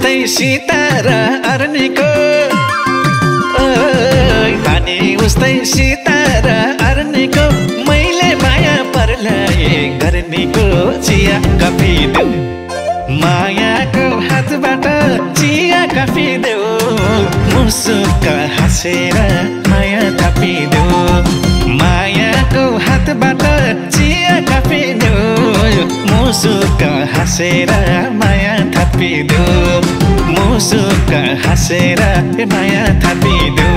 उस्तै सीता र अर्नीको पानी उस्तै सीता अर्नीको मैले माया पर्लाए गर्नीको चिया कफी देऊ। मायाको हातबाट चिया कफी देऊ। मुसुक हाँसेर माया थपिदेऊ मायाको हातबाट चिया कफी देऊ। मुसुक हाँसेर माया थपिदेऊ मुसुक हाँसेर माया थपिदेऊ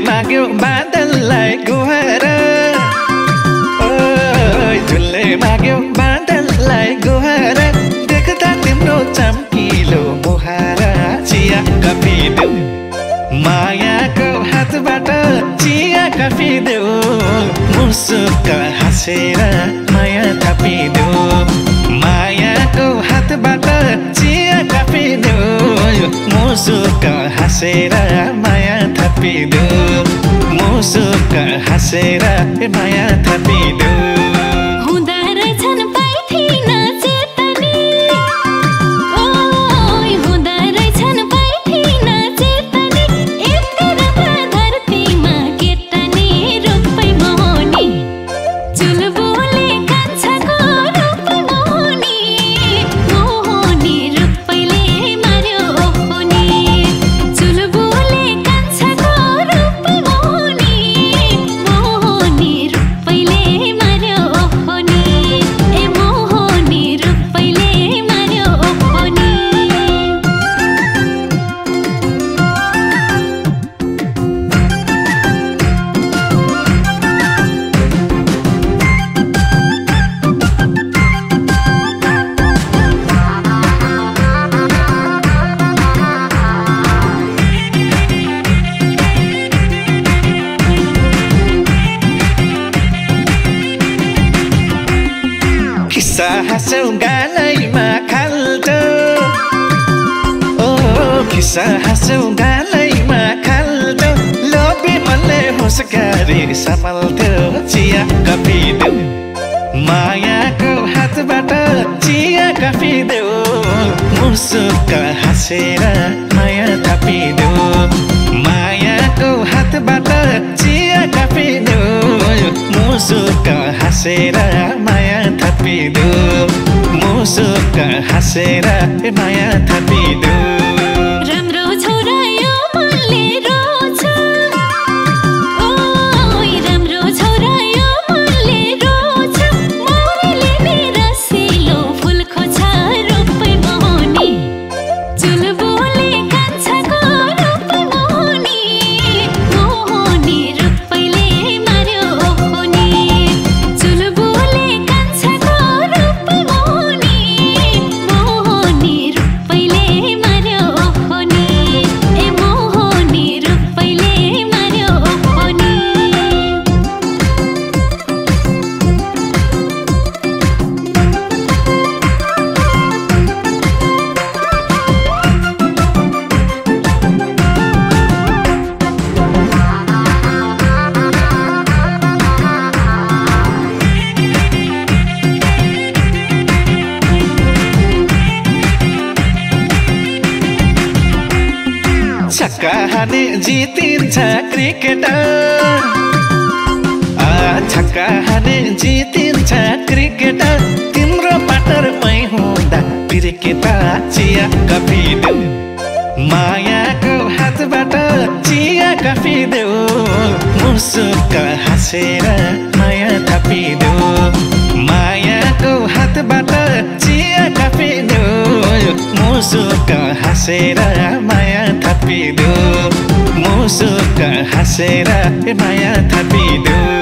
माग्यो बादललाई गुहार। जुनले माग्यो बादललाई गुहार। देख्दा तिम्रो चम्किलो मुहार चिया कफी देऊ। मायाको हातबाट चिया कफी देऊ। मुसुक हाँसेर माया थपिदेऊ मायाको हातबाट चिया कफी देऊ। मुसुक हाँसेर माया थपिदेऊ मुसुक हाँसेर माया थपिदेऊ हुँदा रहेछन् हाँस्यौ गालैमा खाल्टो। ओ किस्सा हाँस्यौ गालैमा खाल्टो। लोभी मनले होसकारी सम्हाल्थ्यो चिया कफी देऊ। मायाको हातबाट चिया कफी देऊ। मुसुक हाँसेर माया थपिदेऊ। छक्का हाने जितिन्छ क्रिकेटर। छक्का हाने जितिन्छ क्रिकेटर। तिम्रो पार्टनर मै हुँदा त चिया कफी देऊ। मायाको हातबाट चिया कफी देऊ। मुसुक हाँसेर माया थपिदेऊ। मायाको हातबाट चिया देऊ मुसुक हाँसेर माया थपिदेऊ मुसुक हाँसेर माया थपिदेऊ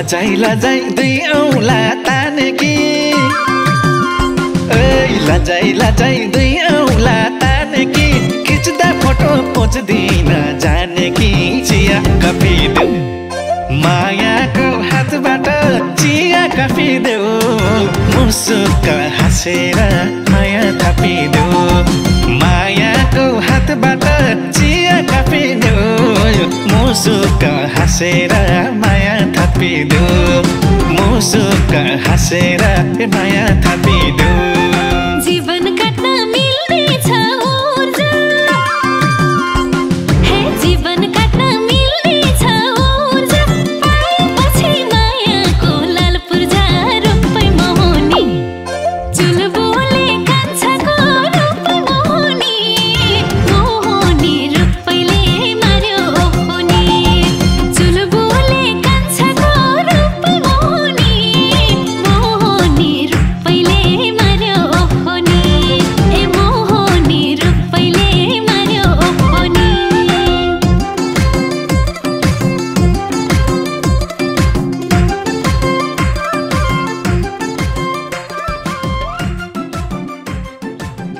लजाइ लजाइ दुई औला तानेकी ऐ लजाइ लजाइ दुई औला तानेकी खिच्दा फोटो पोच्दिन जानेकी चिया कफी देऊ मायाको हातबाट चिया कफी देऊ मुसुक हाँसेर माया थपिदेऊ मुसुक हाँसेर माया थपिदेऊ मुसुक हाँसेर माया थपिदेऊ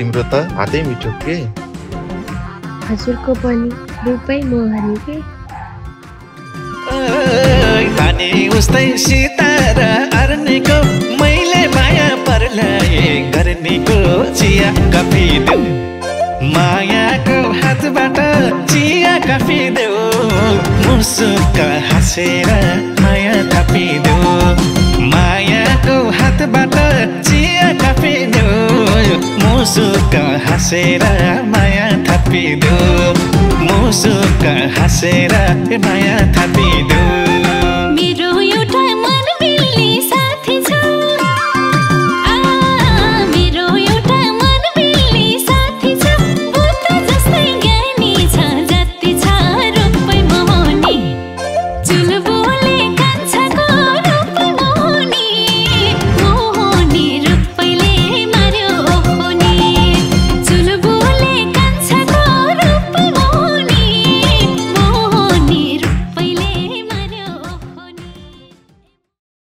तिम्रो त हातै मिठो के? हजुरको पनि रूपै मोहनी के? पानी उस्तै सितारा अर्नीको मैले माया पर्लाए गर्नीको चिया कफी देऊ मायाको हातबाट चिया कफी देऊ मुसुक हाँसेर माया थपिदेऊ मायाको हातबाट चिया कफी देऊ मुसुक हाँसेर माया थापिदेऊ मुसुक हाँसेर माया थापिदेऊ